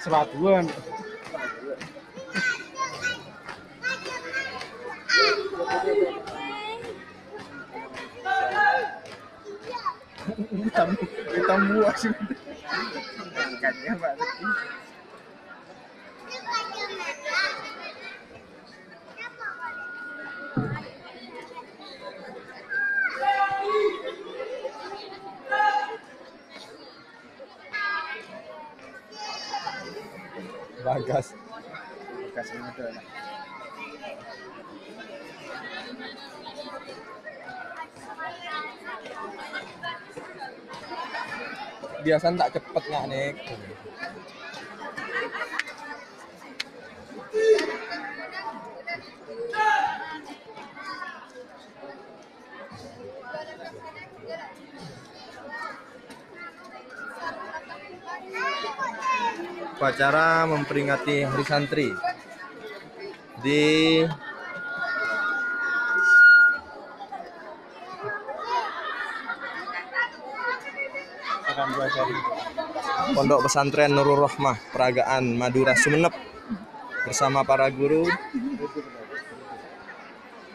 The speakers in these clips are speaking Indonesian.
Selatuan. hitam hitam buas angkatnya mbak Bagas. Bagas ini ada. Biasanya tak cepet nggak nih. Upacara memperingati Hari Santri di Pondok Pesantren Nurul Rohmah, Peragaan Madura Sumenep bersama para guru,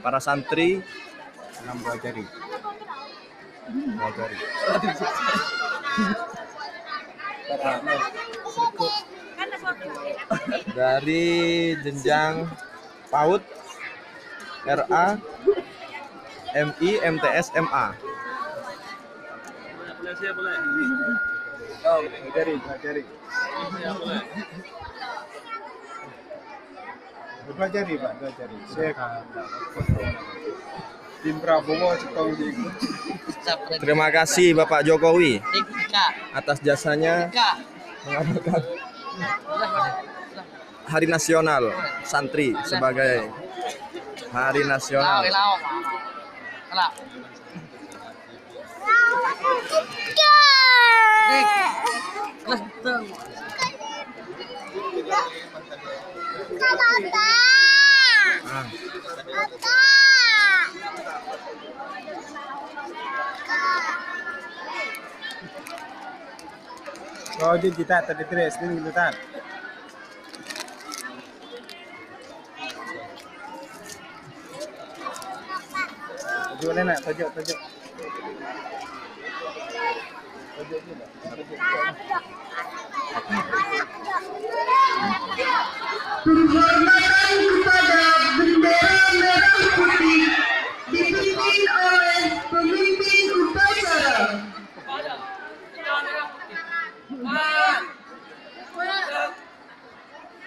para santri, enam buah jari. Dari jenjang PAUD, RA, MI, MTS, MA. Jari, jari. Dua jari, Pak, dua jari. Saya Tim Prabowo Terima kasih Bapak Jokowi atas jasanya mengadakan Hari Nasional Santri sebagai Hari Nasional. Ah, Di kita tadi tres ini gitu tan. Tujuh nak, tujuh, tujuh. Tujuh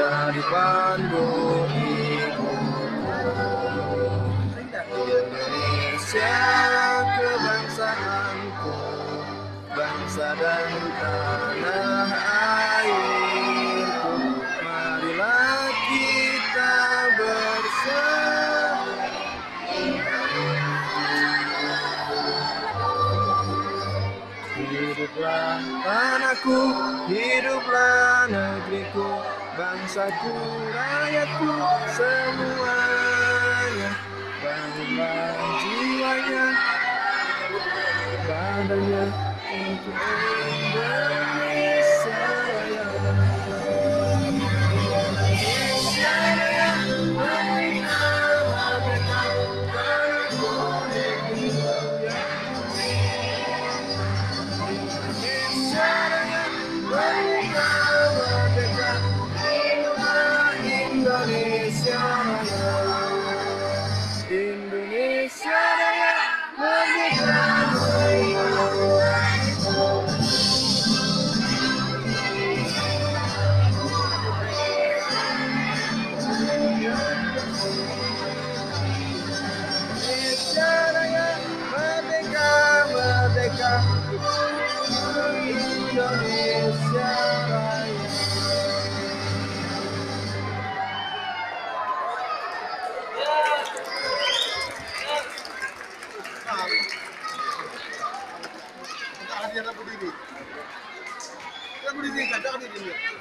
dari pandu Indonesia Hiduplah tanahku, hiduplah negeriku, bangsaku, rakyatku, semuanya. Bangunlah jiwanya, badannya untuk Indonesia Indonesia Raya Jangan berdiri, jangan berdiri, jangan ini.